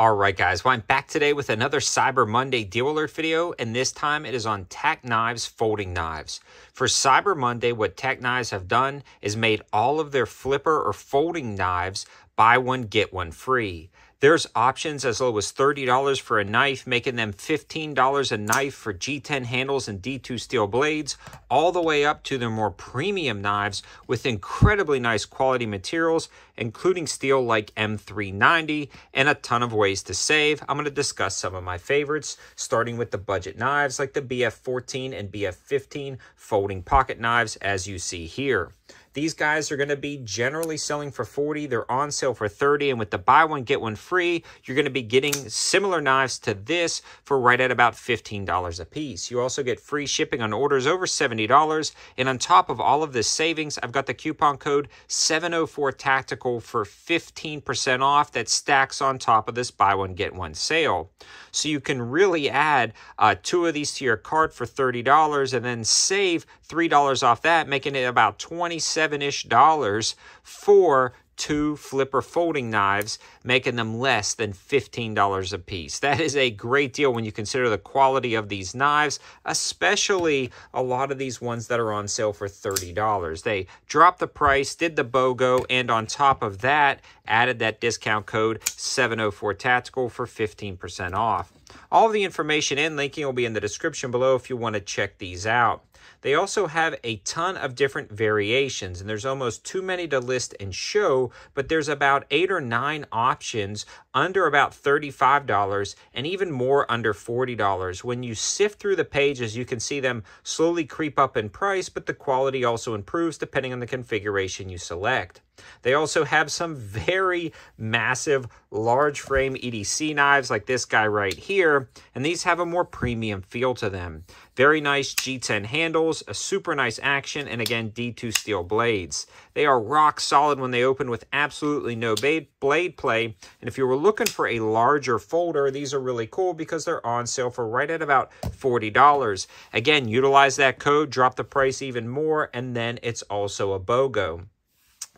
All right, guys. Well, I'm back today with another Cyber Monday deal alert video, and this time it is on Tac Knives folding knives. For Cyber Monday, what Tac Knives have done is made all of their flipper or folding knives buy one, get one free. There's options as low as $30 for a knife, making them $15 a knife for G10 handles and D2 steel blades, all the way up to their more premium knives with incredibly nice quality materials, including steel like M390, and a ton of ways to save. I'm going to discuss some of my favorites, starting with the budget knives like the BF14 and BF15 folding pocket knives, as you see here. These guys are going to be generally selling for 40. They're on sale for 30. And with the buy one, get one free, you're going to be getting similar knives to this for right at about $15 a piece. You also get free shipping on orders over $70. And on top of all of this savings, I've got the coupon code 704 Tactical for 15% off that stacks on top of this buy one, get one sale. So you can really add uh, two of these to your cart for $30 and then save $3 off that, making it about 27-ish dollars for two flipper folding knives, making them less than $15 a piece. That is a great deal when you consider the quality of these knives, especially a lot of these ones that are on sale for $30. They dropped the price, did the BOGO, and on top of that, added that discount code 704 Tactical for 15% off. All the information and linking will be in the description below if you want to check these out. They also have a ton of different variations, and there's almost too many to list and show, but there's about eight or nine options under about $35 and even more under $40. When you sift through the pages, you can see them slowly creep up in price, but the quality also improves depending on the configuration you select. They also have some very massive large frame EDC knives like this guy right here, and these have a more premium feel to them. Very nice G10 handles, a super nice action, and again, D2 steel blades. They are rock solid when they open with absolutely no blade play, and if you were looking for a larger folder, these are really cool because they're on sale for right at about $40. Again, utilize that code, drop the price even more, and then it's also a BOGO.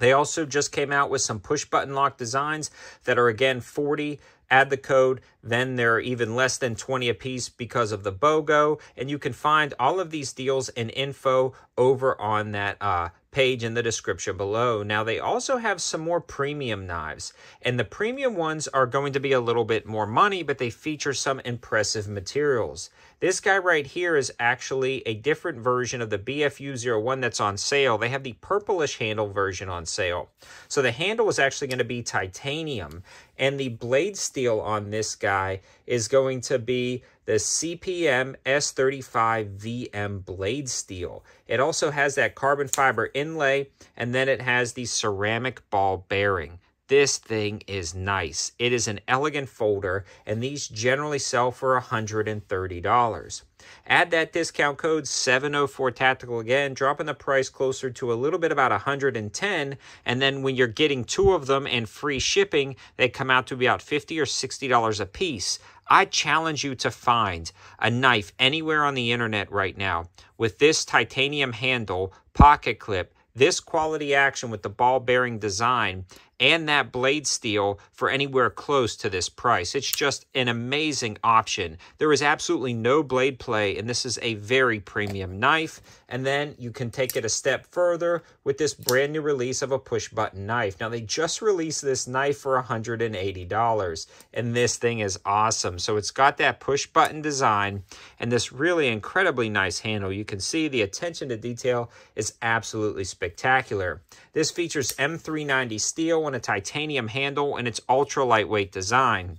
They also just came out with some push button lock designs that are again 40 add the code, then they're even less than 20 a piece because of the BOGO. And you can find all of these deals and info over on that uh, page in the description below. Now, they also have some more premium knives, and the premium ones are going to be a little bit more money, but they feature some impressive materials. This guy right here is actually a different version of the BFU01 that's on sale. They have the purplish handle version on sale. So the handle is actually going to be titanium, and the blade steel on this guy is going to be the CPM S35 VN blade steel. It also has that carbon fiber inlay, and then it has the ceramic ball bearing. This thing is nice. It is an elegant folder, and these generally sell for $130. Add that discount code 704 Tactical again, dropping the price closer to a little bit about 110 and then when you're getting two of them and free shipping, they come out to be about 50 or $60 a piece. I challenge you to find a knife anywhere on the internet right now with this titanium handle, pocket clip, this quality action with the ball bearing design and that blade steel for anywhere close to this price. It's just an amazing option. There is absolutely no blade play, and this is a very premium knife. And then you can take it a step further with this brand new release of a push button knife. Now, they just released this knife for $180, and this thing is awesome. So it's got that push button design and this really incredibly nice handle. You can see the attention to detail is absolutely spectacular. This features M390 steel a titanium handle and its ultra lightweight design.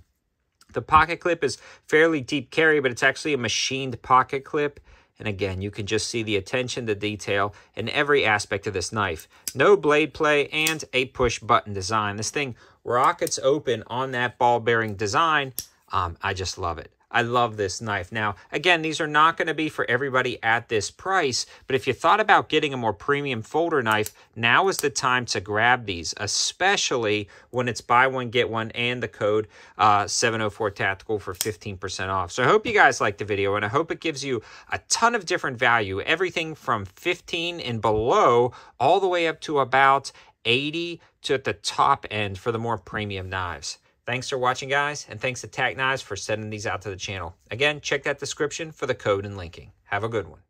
The pocket clip is fairly deep carry, but it's actually a machined pocket clip. And again, you can just see the attention to detail in every aspect of this knife. No blade play and a push button design. This thing rockets open on that ball bearing design. Um, I just love it. I love this knife. Now, again, these are not going to be for everybody at this price, but if you thought about getting a more premium folder knife, now is the time to grab these, especially when it's buy one, get one, and the code uh, 704 Tactical for 15% off. So I hope you guys liked the video, and I hope it gives you a ton of different value, everything from 15 and below all the way up to about 80 to the top end for the more premium knives. Thanks for watching, guys, and thanks to Tac Knives for sending these out to the channel. Again, check that description for the code and linking. Have a good one.